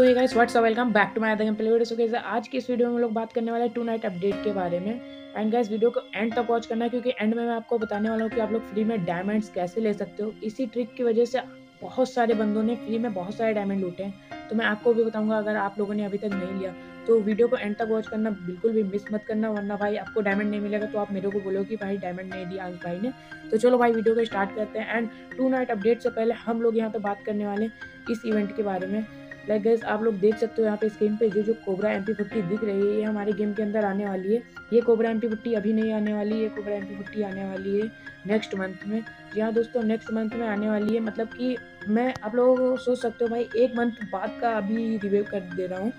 सो ये guys what's welcome back to my other play video so guys आज की इस वीडियो में हम लोग बात करने वाले हैं टू नाइट अपडेट के बारे में। एंड गाइस वीडियो को एंड तक वॉच करना क्योंकि एंड में मैं आपको बताने वाला हूँ कि आप लोग फ्री में डायमंड्स कैसे ले सकते हो। इसी ट्रिक की वजह से बहुत सारे बंदों ने फ्री में बहुत सारे डायमंड लूटे हैं। तो मैं आपको भी बताऊँगा, अगर आप लोगों ने अभी तक नहीं लिया तो वीडियो को एंड तक वॉच करना, बिल्कुल भी मिस मत करना, वरना भाई आपको डायमंड नहीं मिलेगा तो आप मेरे को बोलो कि भाई डायमंड नहीं दिया आज भाई ने। तो चलो भाई वीडियो को स्टार्ट करते हैं। एंड टू नाइट अपडेट से पहले हम लोग यहाँ पर बात करने वाले इस इवेंट के बारे में। लाइक गैस आप लोग देख सकते हो यहाँ पे स्क्रीन पे जो जो कोबरा एम पी दिख रही है, ये हमारे गेम के अंदर आने वाली है। ये कोबरा एम पी अभी नहीं आने वाली है कोबरा एम पी आने वाली है नेक्स्ट मंथ में। जी हाँ दोस्तों नेक्स्ट मंथ में आने वाली है। मतलब कि मैं, आप लोगों को सोच सकते हो भाई, एक मंथ बाद का अभी रिव्यू कर दे रहा हूँ।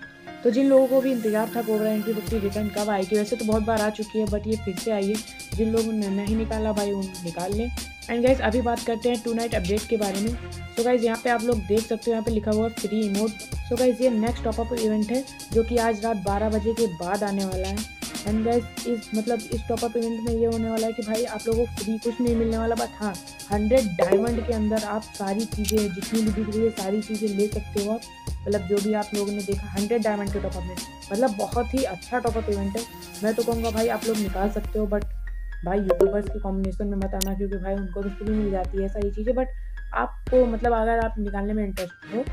तो जिन लोगों को भी इंतज़ार था कोबरा एम पी रिटर्न कब आएगी, वैसे तो बहुत बार आ चुकी है बट ये फिर से आई है। जिन लोगों ने नहीं निकाला भाई उन निकाल लें। एंड गाइज़ अभी बात करते हैं टू नाइट अपडेट के बारे में। सो गाइज़ यहाँ पे आप लोग देख सकते हो, यहाँ पे लिखा हुआ है फ्री इमोट सो गाइज़ ये नेक्स्ट टॉपअप इवेंट है, जो कि आज रात 12 बजे के बाद आने वाला है। एंड गाइज़ इस मतलब इस टॉपअप इवेंट में ये होने वाला है कि भाई आप लोगों को फ्री कुछ नहीं मिलने वाला बट हाँ हंड्रेड डायमंड के अंदर आप सारी चीज़ें, जितनी भी दिख रही है, सारी चीज़ें ले सकते हो आप। मतलब जो भी आप लोगों ने देखा हंड्रेड डायमंड के टॉपअप में। मतलब बहुत ही अच्छा टॉपअप इवेंट है। मैं तो कहूँगा भाई आप लोग निकाल सकते हो बट भाई यूट्यूबर्स के कॉम्बिनेशन में मत आना, क्योंकि भाई उनको तो फ्री मिल जाती है सारी चीज़ें। बट आपको मतलब अगर आप निकालने में इंटरेस्ट हो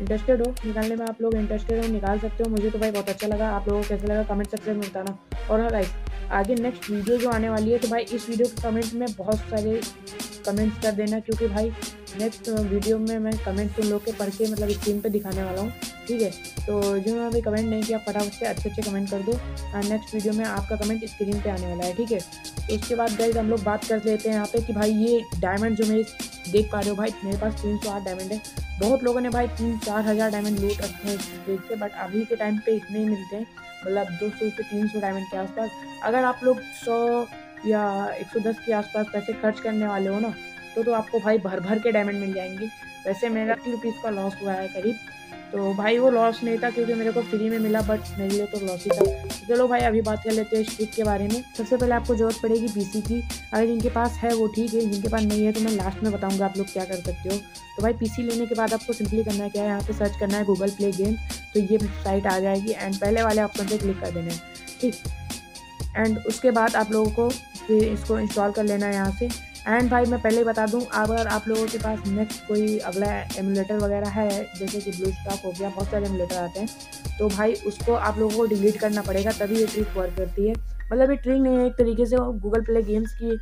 इंटरेस्टेड हो, निकालने में आप लोग इंटरेस्टेड हो, निकाल सकते हो। मुझे तो भाई बहुत अच्छा लगा। आप लोगों को कैसा लगा? कमेंट सेक्शन में बताना। और हाँ गाइस आगे नेक्स्ट वीडियो जो आने वाली है तो भाई इस वीडियो के कमेंट में बहुत सारे कमेंट्स कर देना, क्योंकि भाई नेक्स्ट वीडियो में मैं कमेंट्स उन लोग के पढ़ के मतलब स्क्रीन पर दिखाने वाला हूँ। ठीक है? तो जिन्होंने अभी कमेंट नहीं किया, फटाफट से अच्छे अच्छे कमेंट कर दो। नेक्स्ट वीडियो में आपका कमेंट स्क्रीन पे आने वाला है, ठीक है? इसके बाद गाइज़ हम लोग बात कर लेते हैं यहाँ पे कि भाई ये डायमंड जो मेरे देख पा रहे हो भाई, मेरे पास तीन सौ आठ डायमंड है। बहुत लोगों ने भाई तीन चार हज़ार डायमंड लूट रखे हैं इस से बट अभी के टाइम पे इतने ही मिलते हैं। मतलब दो सौ से तीन सौ डायमंड के आसपास। अगर आप लोग सौ या एक सौ दस के आसपास पैसे खर्च करने वाले हो ना तो तो आपको भाई भर भर के डायमंड मिल जाएँगे। वैसे मेरा रुपीज़ का लॉस हुआ है करीब। तो भाई वो लॉस नहीं था क्योंकि मेरे को फ्री में मिला बट मेरे लिए तो लॉस ही था। चलो भाई, अभी बात कर लेते हैं स्ट्रिक के बारे में। सबसे पहले आपको ज़रूरत पड़ेगी पीसी की। अगर जिनके पास है, वो ठीक है। जिनके पास नहीं है तो मैं लास्ट में बताऊँगा आप लोग क्या कर सकते हो। तो भाई पीसी लेने के बाद आपको सिंपली करना है क्या? है यहाँ पे सर्च करना है गूगल प्ले गेम तो ये साइट आ जाएगी एंड पहले वाले ऑप्शन पर क्लिक कर देना है। ठीक। एंड उसके बाद आप लोगों को फिर इसको इंस्टॉल कर लेना है यहाँ से। एंड भाई, मैं पहले ही बता दूँ, अगर आप लोगों के पास नेक्स्ट कोई अगला एमुलेटर वगैरह है, जैसे कि ब्लू स्टॉक हो गया, बहुत सारे एमुलेटर आते हैं तो भाई उसको आप लोगों को डिलीट करना पड़ेगा, तभी ये ट्रिक वर्क करती है। मतलब ये ट्रिक नहीं है, एक तरीके से गूगल प्ले गेम्स की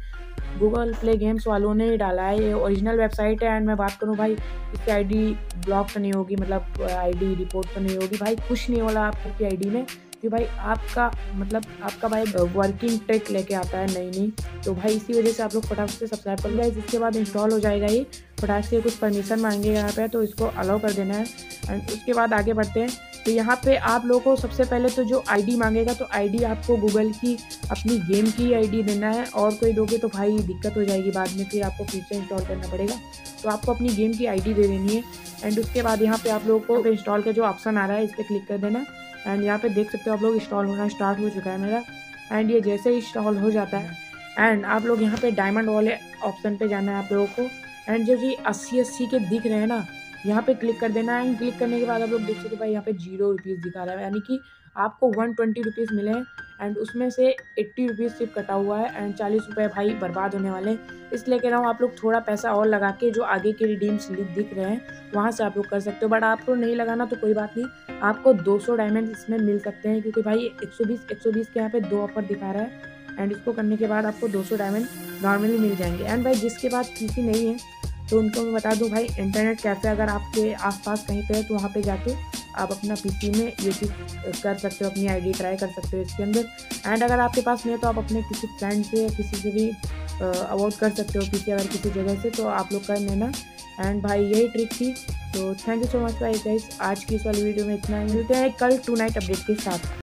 गूगल प्ले गेम्स वालों ने डाला है, ये ओरिजिनल वेबसाइट है एंड मैं बात करूँ भाई, इसकी आईडी ब्लॉक तो नहीं होगी मतलब आईडी रिपोर्ट तो नहीं होगी, भाई, कुछ नहीं होला आपकी आईडी में। कि भाई आपका मतलब आपका भाई वर्किंग ट्रिक लेके आता है नई नई तो भाई इसी वजह से आप लोग फटाफट से सब्सक्राइब कर लिया इसके बाद इंस्टॉल हो जाएगा ये। फटाक से कुछ परमिशन मांगे यहाँ पे तो इसको अलाउ कर देना है। एंड उसके बाद आगे बढ़ते हैं। तो यहाँ पे आप लोगों को सबसे पहले तो जो आईडी मांगेगा तो आईडी आपको गूगल की अपनी गेम की आईडी देना है। और कोई दोगे तो भाई दिक्कत हो जाएगी बाद में, फिर आपको फिर से इंस्टॉल करना पड़ेगा। तो आपको अपनी गेम की आईडी दे देनी है। एंड उसके बाद यहाँ पे आप लोगों को इंस्टॉल का जो ऑप्शन आ रहा है, इस पर क्लिक कर देना। एंड यहाँ पे देख सकते हो आप लोग इंस्टॉल होना स्टार्ट हो चुका है मेरा। एंड ये जैसे ही इंस्टॉल हो जाता है। एंड आप लोग यहाँ पे डायमंड वाले ऑप्शन पे जाना है आप लोगों को। एंड जो कि अस्सी अस्सी के दिख रहे हैं ना, यहाँ पे क्लिक कर देना है। एंड क्लिक करने के बाद आप लोग देख सकते हो भाई, यहाँ पे ज़ीरो रुपीज़ दिखा रहा है। यानी कि आपको वन ट्वेंटी रुपीज़ मिले हैं। एंड उसमें से एट्टी रुपीज़ सिर्फ़ कटा हुआ है एंड चालीस रुपये भाई बर्बाद होने वाले हैं। इसलिए कह रहा हूँ आप लोग थोड़ा पैसा और लगा के जो आगे के रिडीम स्लिप दिख रहे हैं, वहाँ से आप लोग कर सकते हो। बट आपको नहीं लगाना तो कोई बात नहीं, आपको दो सौ डायमंड इसमें मिल सकते हैं क्योंकि भाई एक सौ बीस, एक सौ बीस के यहाँ पे दो ऑफ़र दिखा रहा है। एंड इसको करने के बाद आपको दो सौ डायमंड नॉर्मली मिल जाएँगे। एंड भाई जिसके पास किसी नहीं है तो उनको मैं बता दूँ भाई इंटरनेट कैफ़े अगर आपके आसपास कहीं पे है तो वहाँ पे जाके आप अपना पीसी में ये चीज़ कर सकते हो, अपनी आईडी ट्राई कर सकते हो इसके अंदर। एंड अगर आपके पास नहीं है तो आप अपने किसी फ्रेंड से या किसी से भी अवॉर्ड कर सकते हो पीसी अगर किसी जगह से तो आप लोग कर लेना एंड भाई, यही ट्रिक थी। तो थैंक यू सो मच भाई गाइस आज की इस वाली वीडियो में इतना ही। मिलते हैं कल टू नाइट अपडेट के साथ।